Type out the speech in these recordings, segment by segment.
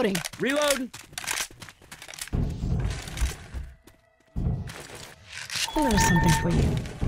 Reloading. Reload. A little something for you.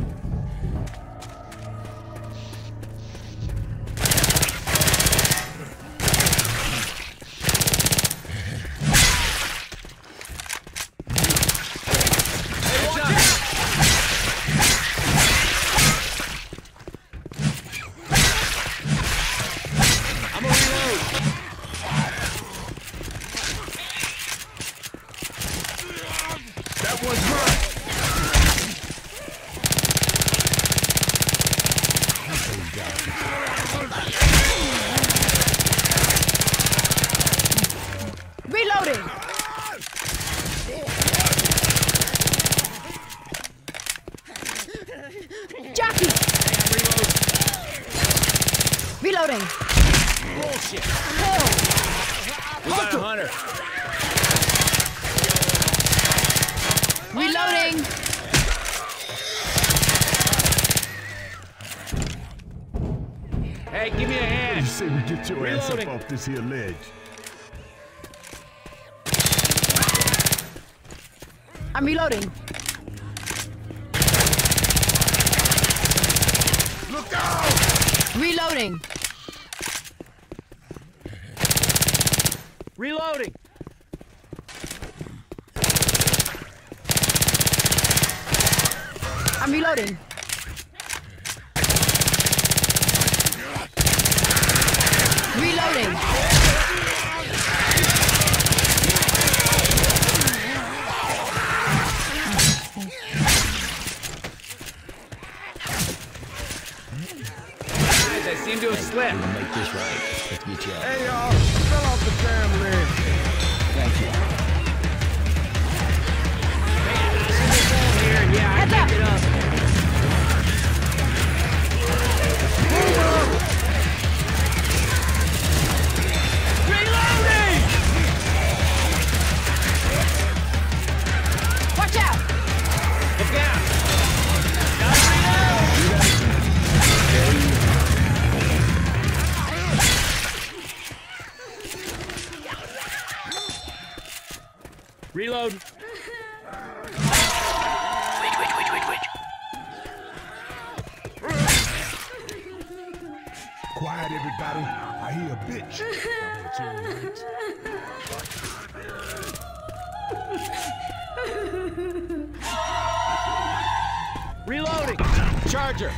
Say we get your ass up off this here ledge. I'm reloading. Look out! Reloading. Reloading. I'm reloading. Reloading. Guys, Seem to. Make this right. Let's get you out. Hey, y'all. Reloading. Charger.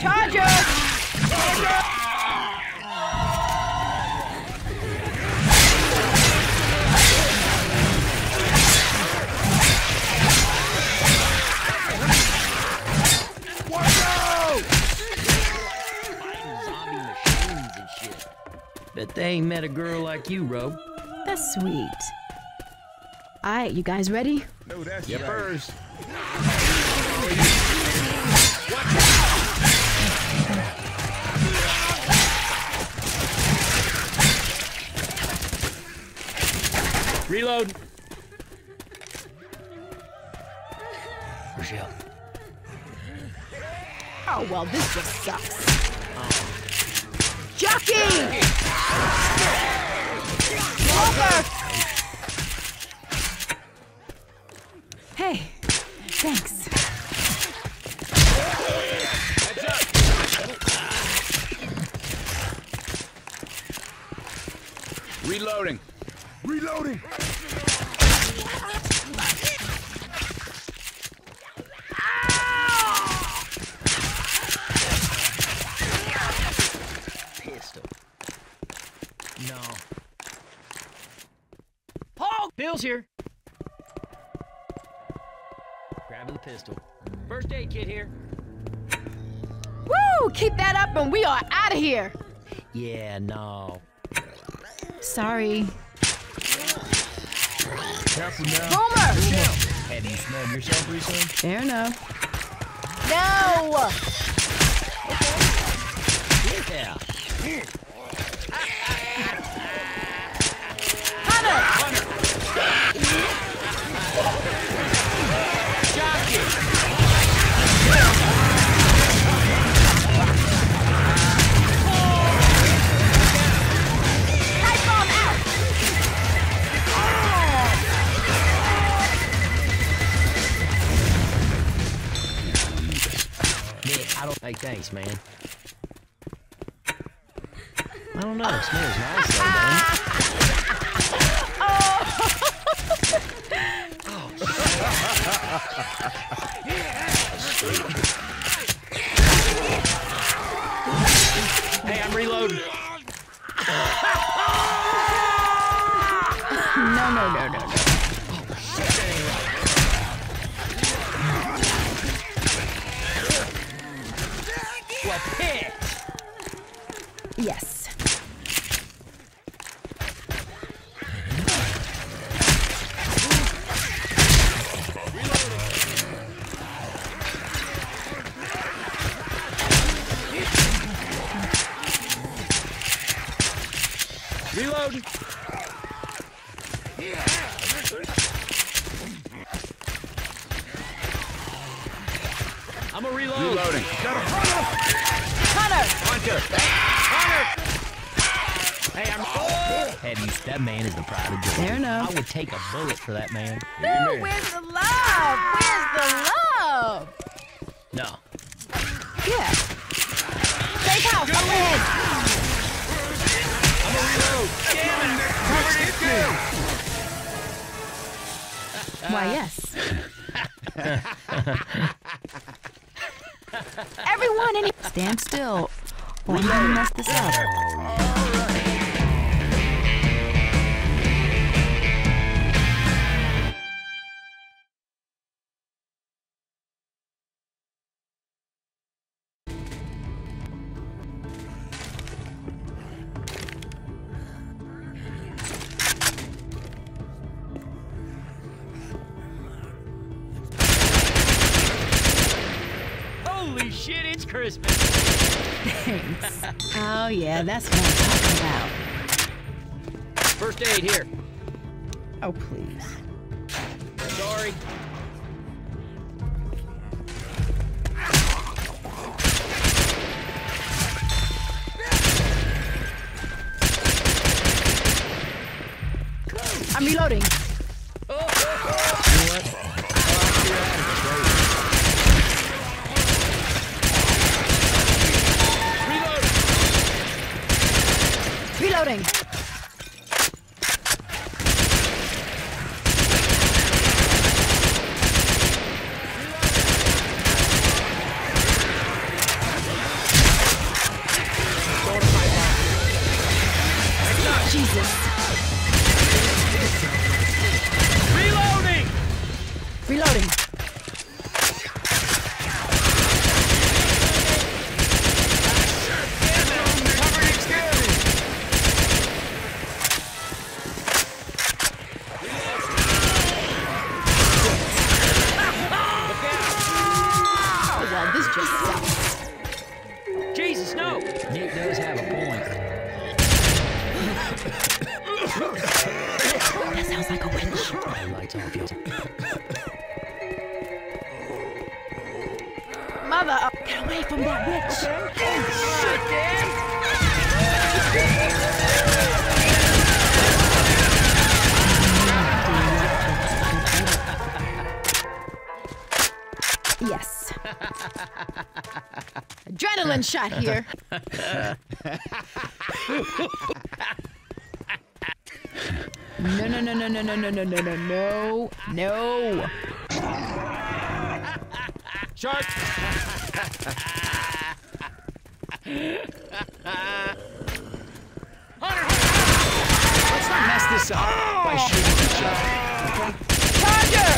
Charger. Charger! machines and shit. Bet they ain't met a girl like you, Ro. That's sweet. All right, you guys ready? No, that's Yep. Right. First. Reload. Rochelle. Oh, well, this just sucks. Jockey! Over! Hey, thanks. Reloading. Reloading. Pistol. No. Paul! Bill's here. Grabbing the pistol. First aid kit here. Woo! Keep that up and we are out of here. Yeah, no. Sorry. Careful now. Boomer! Have you smelled yourself recently? Fair enough. No! Yeah. Hey, thanks, man. I don't know. It smells nice, though, doesn't it? Hey, I'm reloading. No, no, no, no, no. I'm a reload. Reloading. Hunter! Hunter. Hunter. Hey, I'm. Have you? That man is the pride of Georgia. Fair enough. I would take a bullet for that man. Ooh, where's the love? Where's the love? No. Yeah. Safe house, up ahead! Why, yes. In Stand still. Or I'm mess this up. Yeah, that's what I'm talking about. First aid here. Oh, please. Sorry. I'm reloading. Reloading. Shot here. No, no, no, no, no, no, no, no, no, no, no, no. Shark. Let's not mess this up by shooting each other. Charger!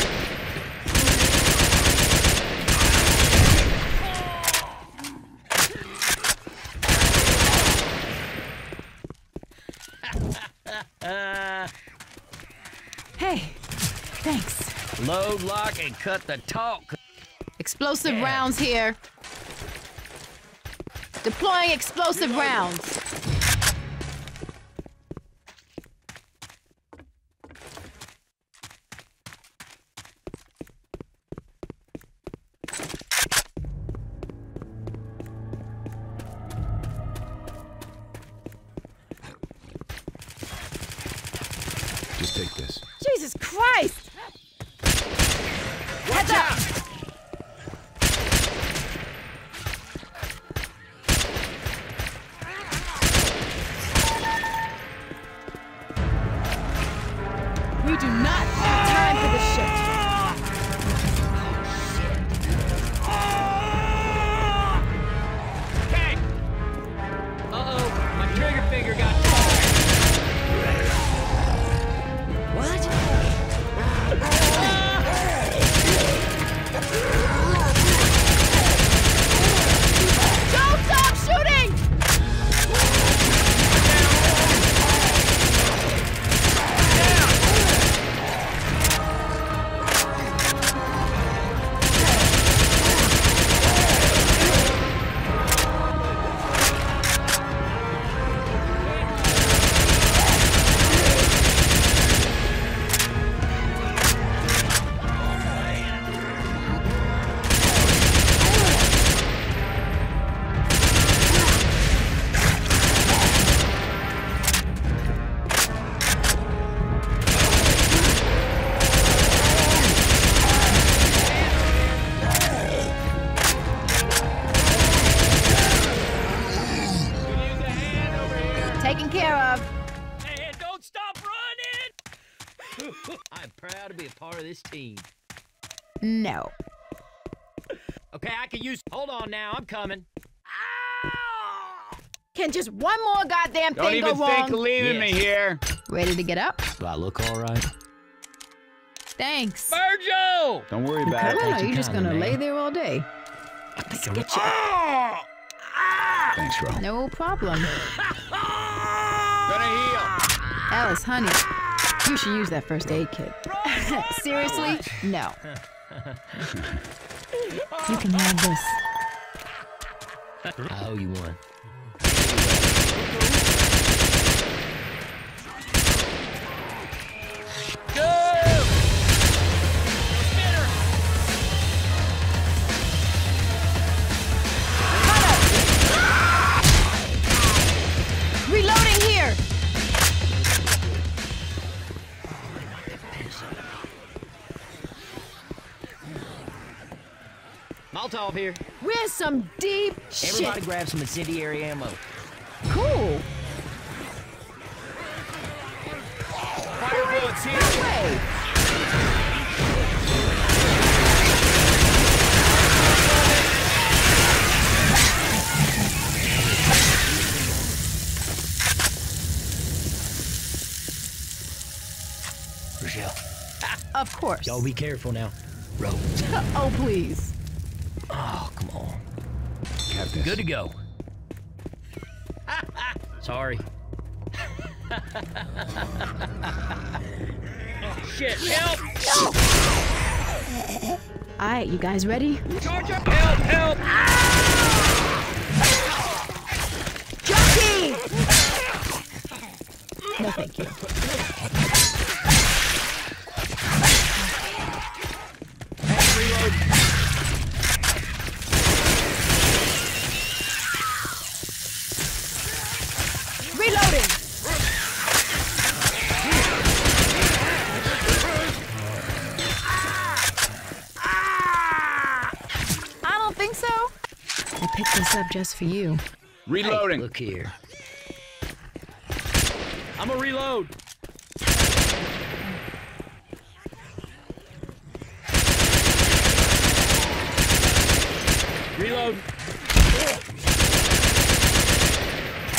Thanks. Load, lock, and cut the talk. Explosive rounds here. Deploying explosive rounds. Be a part of this team. No. Okay, I can use. Hold on now, I'm coming. Ah! Can just one more goddamn Don't thing even go think wrong? of leaving me here. Ready to get up? Do I look all right? Thanks. Virgil! Don't worry about don't know, it. you're just gonna man. lay there all day. I think I'll get you. Ah! Ah! Thanks, Ro. No problem. Gonna heal. Ellis, honey, you should use that first aid kit. Seriously? No. You can have this. I owe you one. Molotov here. We're some deep Everybody shit. Everybody grab some incendiary ammo. Cool. Fire bullets here. Way. Rochelle, uh, Of course. y'all be careful now. Ro. Oh, please. Oh, come on. Have this. Good to go. Sorry. oh, shit. Help! All right, you guys ready? Charge up! Help! Help! Jockey! No, thank you. Reloading! I don't think so. I picked this up just for you. Reloading. Look here. I'm gonna reload. Reload.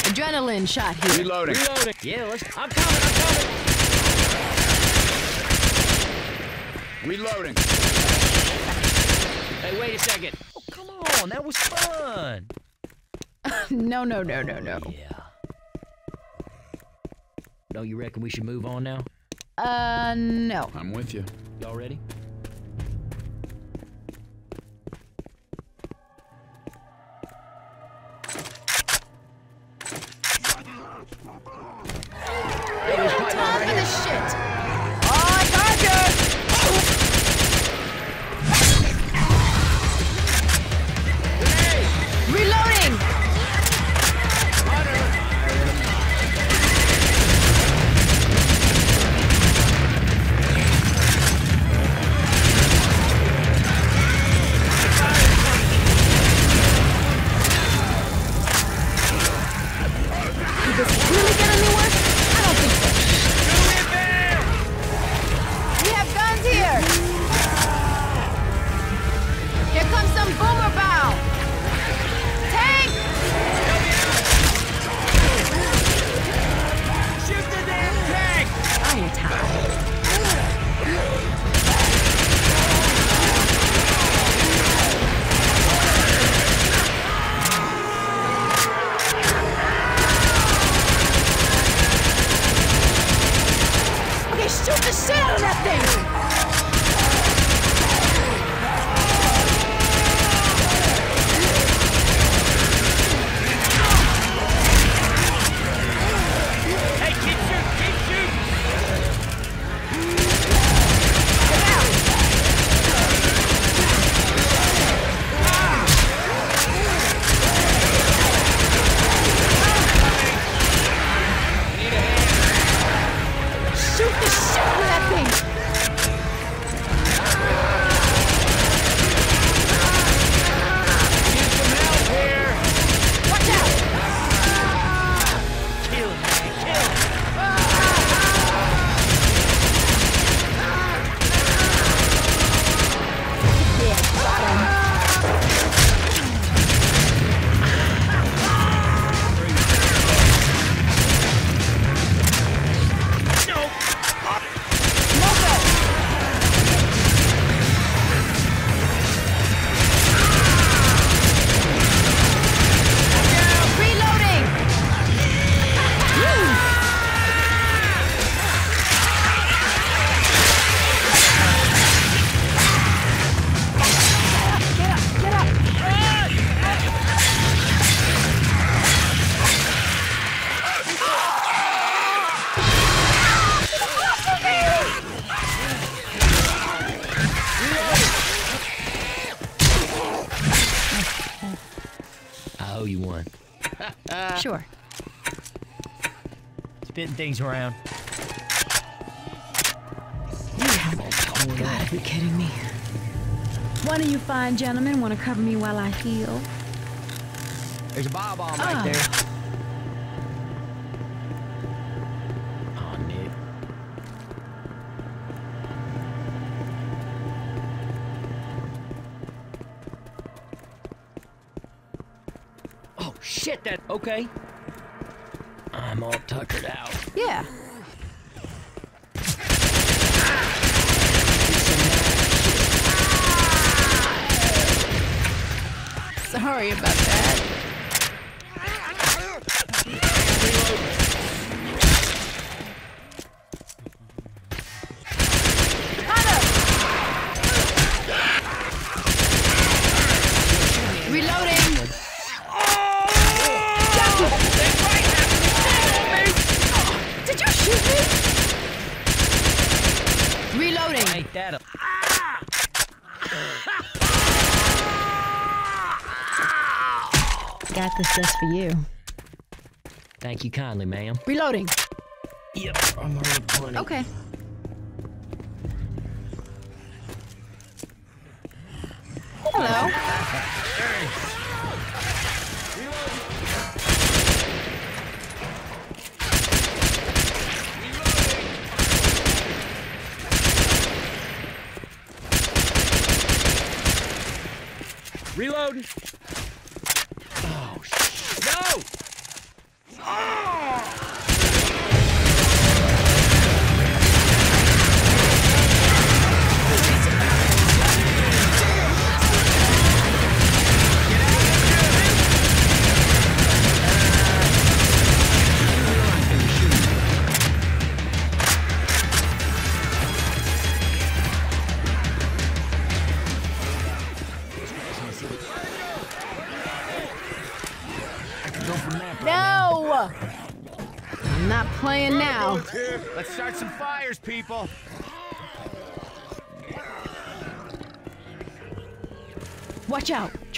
Adrenaline shot here. Reloading. Reloading. Yeah, let's. I'm coming. I'm coming. Reloading. Hey, wait a second on, that was fun. no, no, no, no, no. Oh, yeah. Don't you reckon we should move on now? Uh, no. I'm with you. Y'all ready? things around. You have gotta be kidding me. One of you fine gentlemen want to cover me while I heal? There's a bomb bomb oh. right ah. there. Oh, shit, that... Okay out. Yeah. Sorry about that. Thank you kindly, ma'am. Reloading. Yep, I'm already. Okay.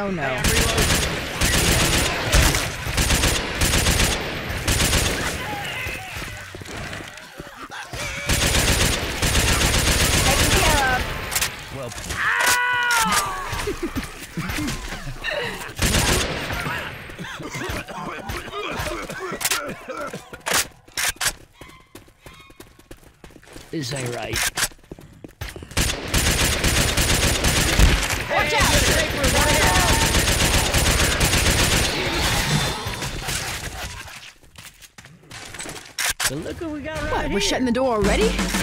Oh no. Well, this ain't right. Watch out. But look what we got right What, here. We're shutting the door already?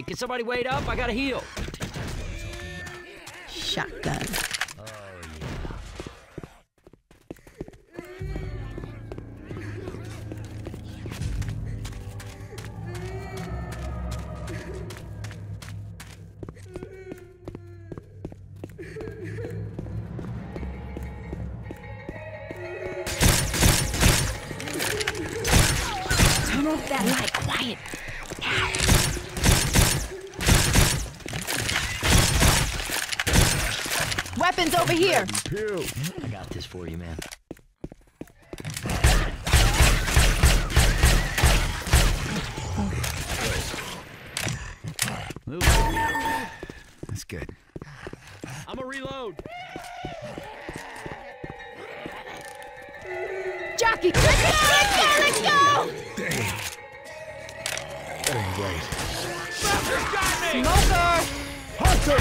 Hey, can somebody wait up? I gotta heal. Shotgun. Pew. I got this for you, man. Move. That's good. I'm a reload. Jockey, let's go, let's go, let's go! Damn. That ain't right. Smoker! Hunter!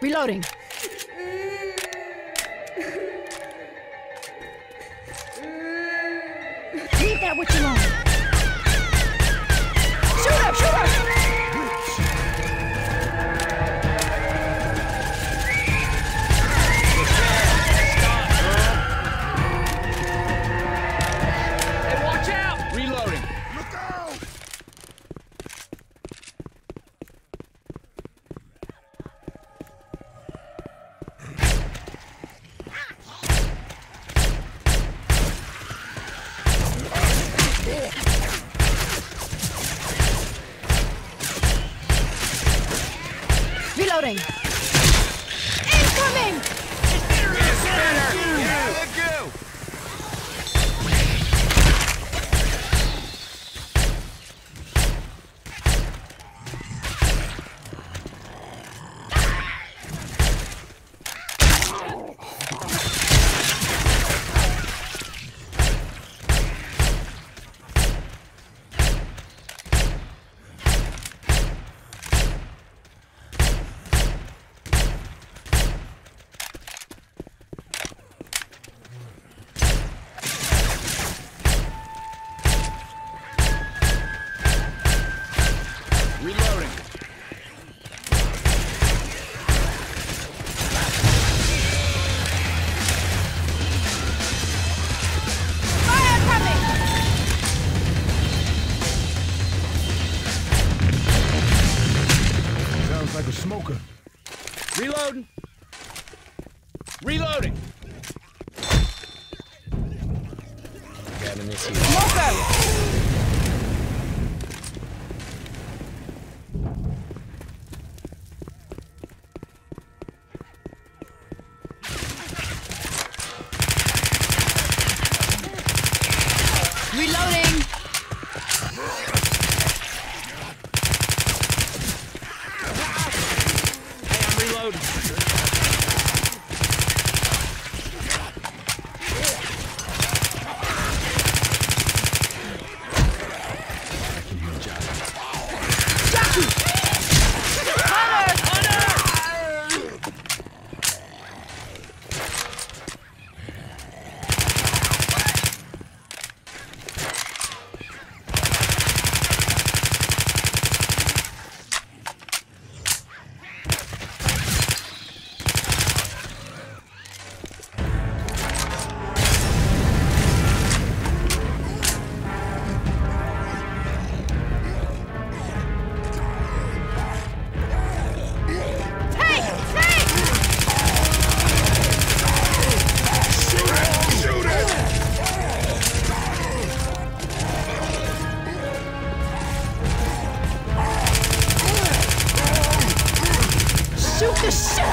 Reloading. That witch alone. Shoot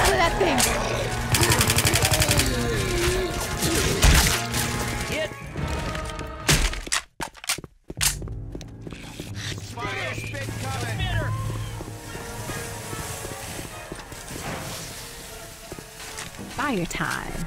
for that thing! Get. Fire time.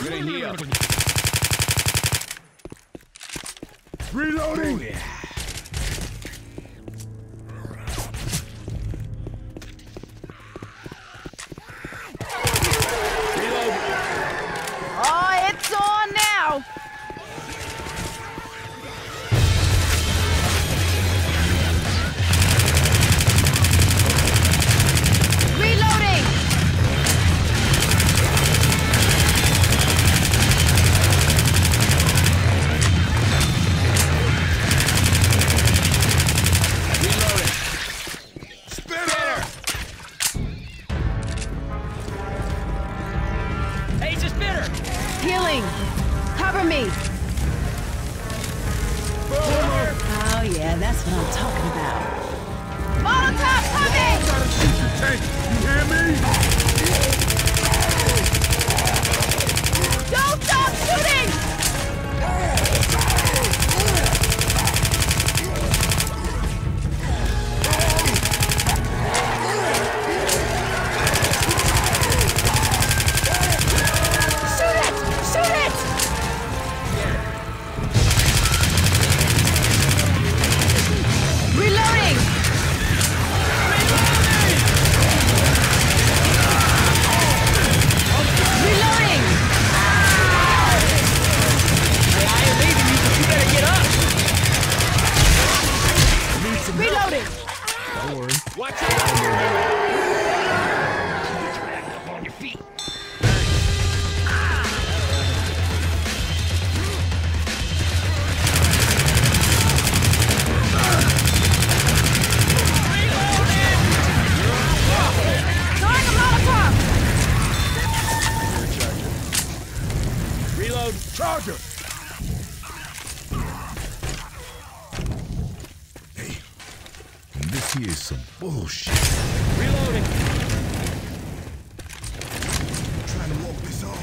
I'm. Reloading! Oh, yeah.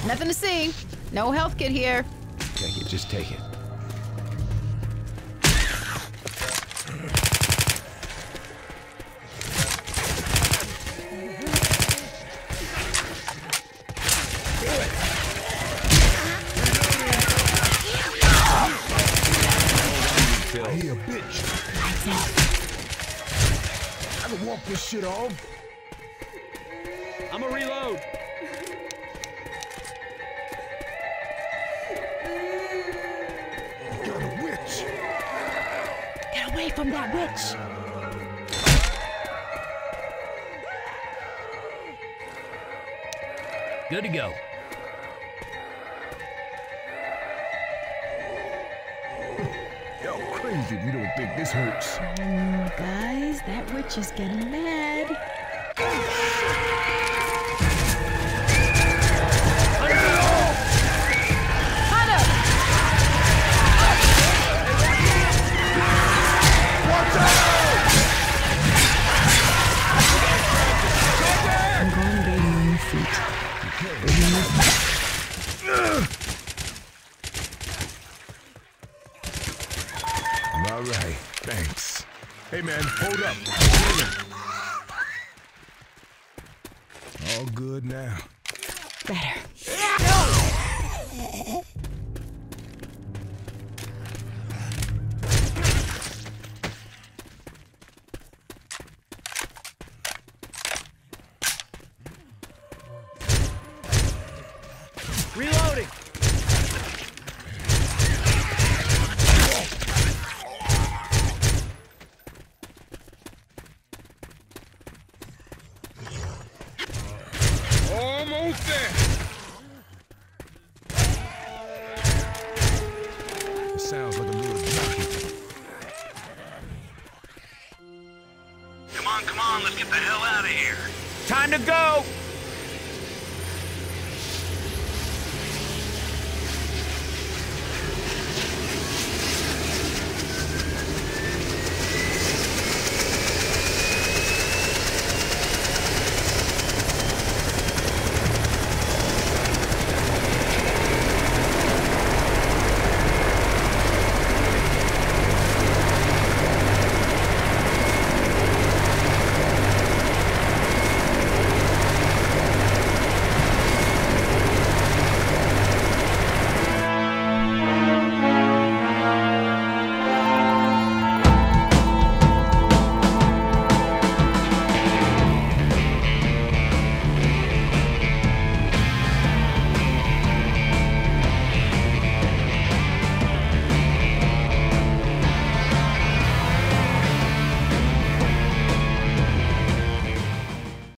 Nothing to see. No health kit here. Take it, just take it. Shit off. To go. Yo, crazy if you don't think this hurts. Oh, guys, that witch is getting mad. On, come on, let's get the hell out of here. Time to go.